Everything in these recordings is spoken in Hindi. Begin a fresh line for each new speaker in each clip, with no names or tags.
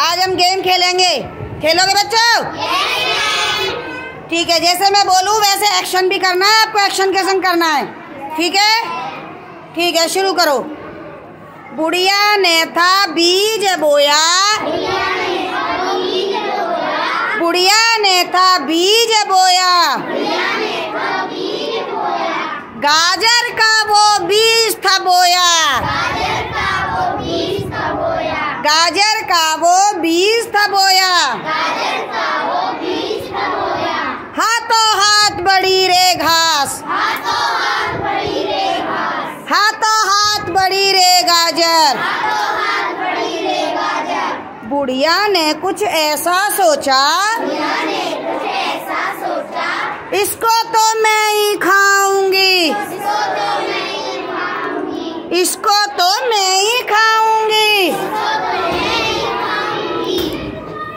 आज हम गेम खेलेंगे। खेलोगे बच्चों? ठीक है जैसे मैं बोलूँ वैसे एक्शन भी करना है आपको एक्शन के संग करना है। ठीक है? ठीक है शुरू करो। बुढ़िया ने था बीज बोया। बुढ़िया ने था बीज बोया। गाजर का वो बीज था बोया। गाजर का वो बीज था बोया हाथों हाथ बड़ी रे घास हाथों हाथ बड़ी रे गाजर। बुढ़िया ने कुछ ऐसा सोचा। इसको तो मैं ही खाऊँगी। इसको तो मैं ही खाऊँगी।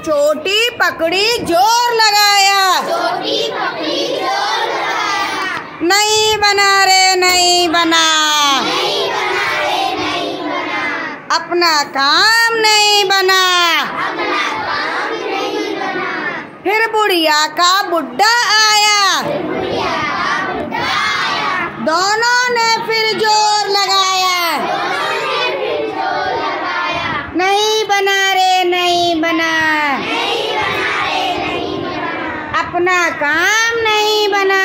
चोटी पकड़ी ज़ोर लगाया। नहीं बना रे, नहीं बना। अपना काम नहीं बना। फिर बुढ़िया का बुड्ढा आया। दोनों ने फिर ज़ोर लगाया। नहीं बना रे, नहीं बना। अपना काम नहीं बना।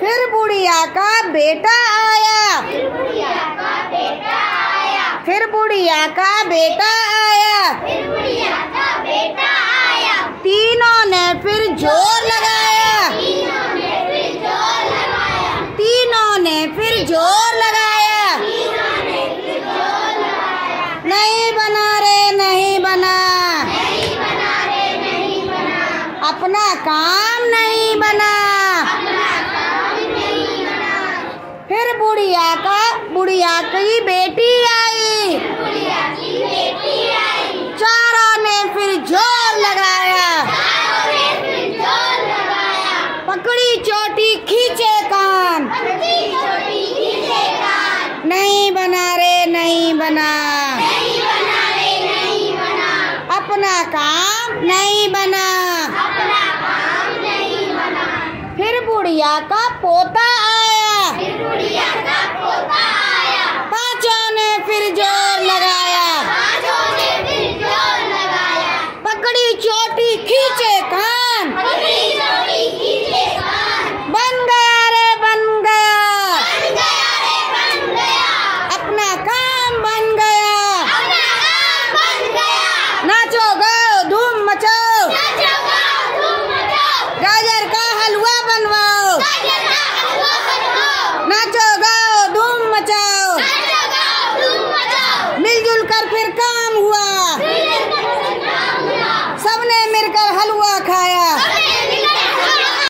फिर बुढ़िया का बेटा आया। फिर बुढ़िया का बेटा आया तीनों ने फिर ज़ोर लगाया तीनों ने फिर ज़ोर लगाया नहीं बना रे नहीं बना अपना काम नहीं बना। फिर बुढ़िया का, बुढ़िया की बेटी आई। चारों ने फिर ज़ोर लगाया। पकड़ी चोटी खींचे कान। नहीं बना रे, नहीं बना। अपना काम नहीं बना। बुढ़िया का पोता आया। फिर बुढ़िया का पोता आया। पहचाने फिर जो